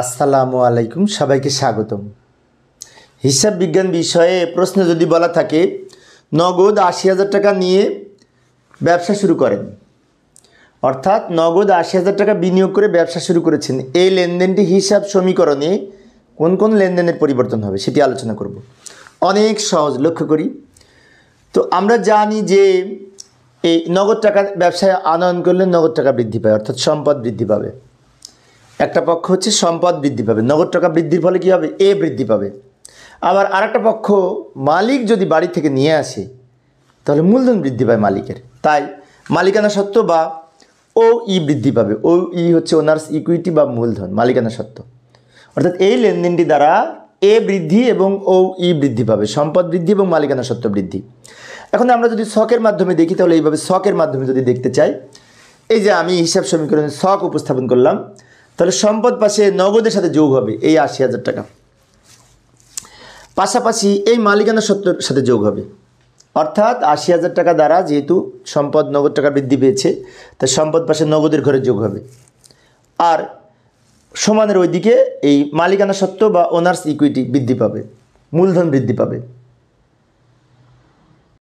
আসসালামু আলাইকুম, সবাইকে স্বাগতম। হিসাব বিজ্ঞান বিষয়ে প্রশ্ন যদি বলা থাকে, নগদ আশি হাজার টাকা নিয়ে ব্যবসা শুরু করেন। অর্থাৎ নগদ আশি হাজার টাকা বিনিয়োগ করে ব্যবসা শুরু করেছেন। এই লেনদেনটি হিসাব সমীকরণে কোন কোন লেনদেনের পরিবর্তন হবে সেটি আলোচনা করব। অনেক সহজ, লক্ষ্য করি। তো আমরা জানি যে এই নগদ টাকা ব্যবসায় আনয়ন করলে নগদ টাকা বৃদ্ধি পায়, অর্থাৎ সম্পদ বৃদ্ধি পাবে। একটা পক্ষ হচ্ছে সম্পদ বৃদ্ধি পাবে, নগদ টাকা বৃদ্ধির ফলে কী হবে? এ বৃদ্ধি পাবে। আবার আরেকটা পক্ষ মালিক যদি বাড়ি থেকে নিয়ে আসে, তাহলে মূলধন বৃদ্ধি পায় মালিকের। তাই মালিকানা সত্ত্ব বা ও ই বৃদ্ধি পাবে। ও ই হচ্ছে ওনার্স ইকুইটি বা মূলধন, মালিকানা সত্ত্ব। অর্থাৎ এই লেনদেনটি দ্বারা এ বৃদ্ধি এবং ও ই বৃদ্ধি পাবে, সম্পদ বৃদ্ধি এবং মালিকানা সত্ত্ব বৃদ্ধি। এখন আমরা যদি শখের মাধ্যমে দেখি, তাহলে এইভাবে শখের মাধ্যমে যদি দেখতে চাই, এই যে আমি হিসাব সমীকরণে শখ উপস্থাপন করলাম তাহলে সম্পদ পাশে নগদের সাথে যোগ হবে, এই আশি হাজার টাকা। পাশাপাশি এই মালিকানা সত্ত্বের সাথে যোগ হবে। অর্থাৎ আশি হাজার টাকা দ্বারা যেহেতু সম্পদ নগদ টাকা বৃদ্ধি পেয়েছে তাই সম্পদ পাশে নগদের ঘরে যোগ হবে। আর সমানের ওইদিকে এই মালিকানা সত্ত্ব বা ওনার্স ইকুইটি বৃদ্ধি পাবে, মূলধন বৃদ্ধি পাবে।